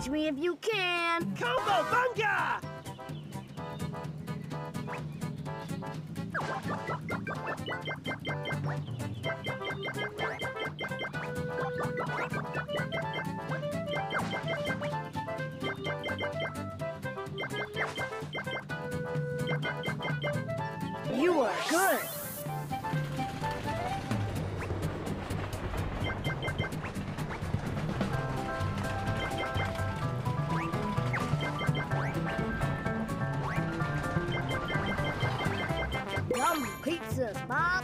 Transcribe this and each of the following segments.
Catch me if you can. Combo! Good. Yum pizza's my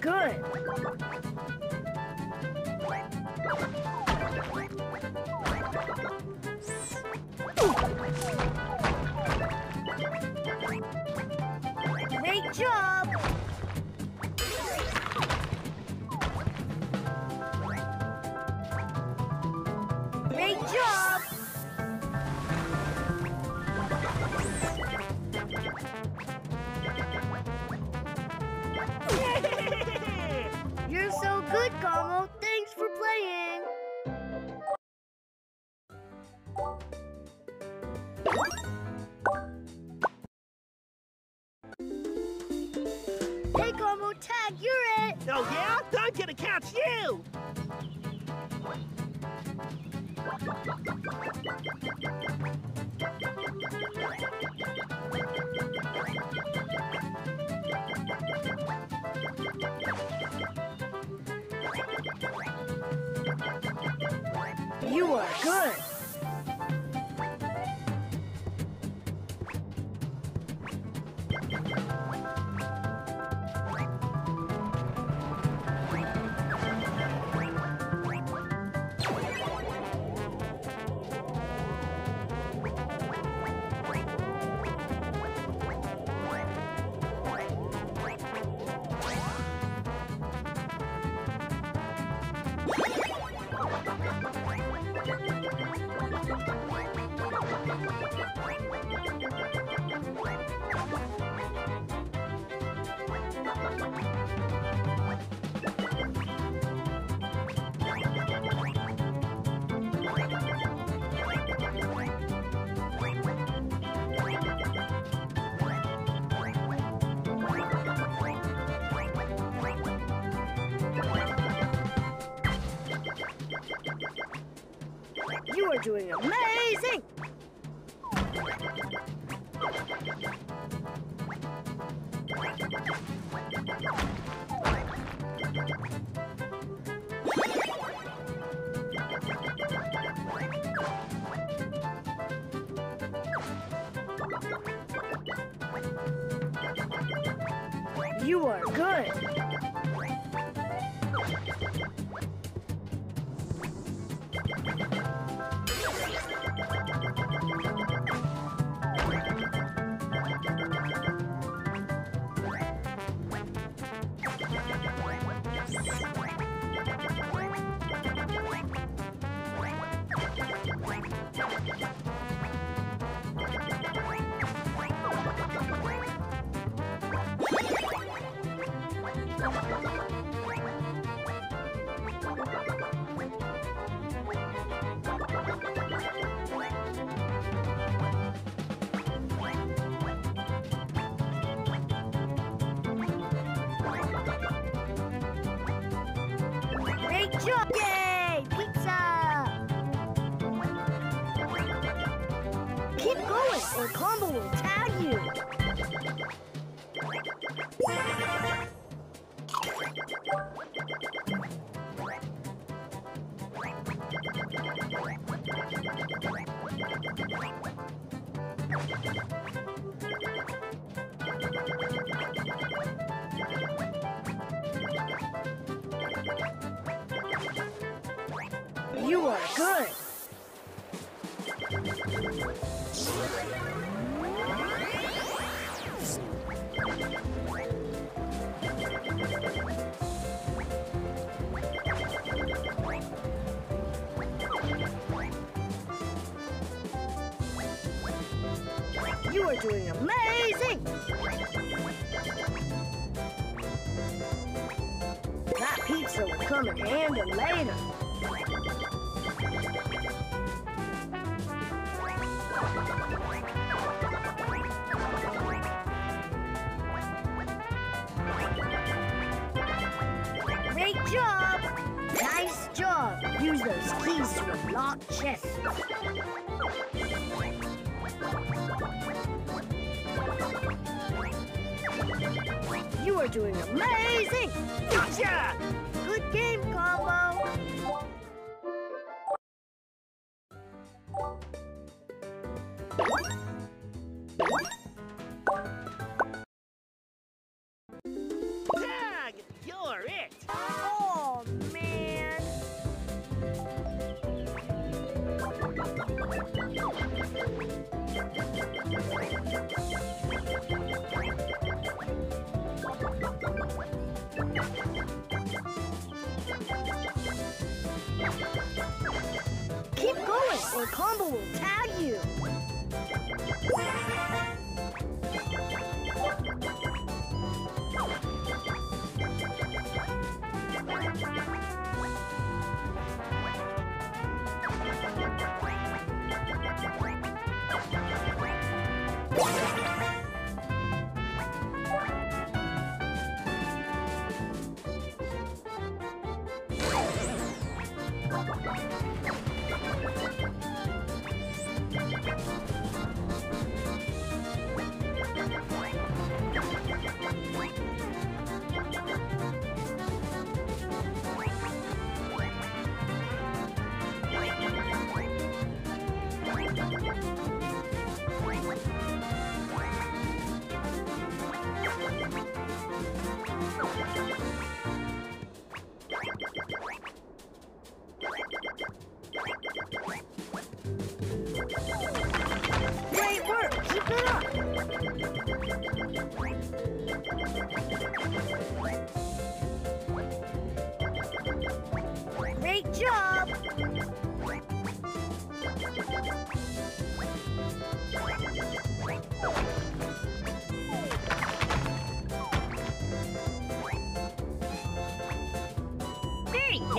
good. Hey, Combo, tag, you're it. Oh yeah? I'm gonna catch you! You are good. You are doing amazing. You are good. Yay! Pizza! Keep going or Combo will tag good. You are doing amazing! That pizza will come in handy later. Great job! Nice job! Use those keys to unlock chests. You are doing amazing! Gotcha! Good game, Combo! Will tag you. Great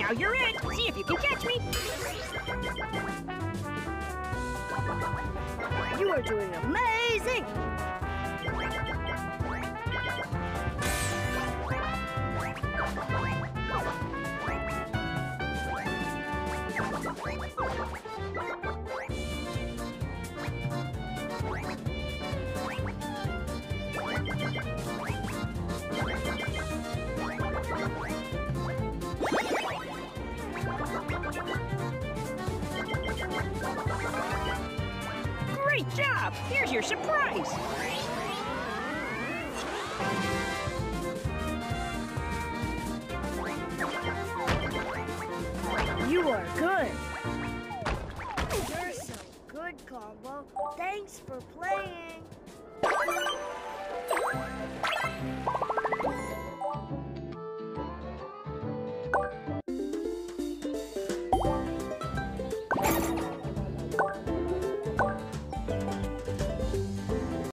now you're it. See if you can catch me. You are doing amazing! Job. Here's your surprise. You are good! You're so good, Combo. Thanks for playing.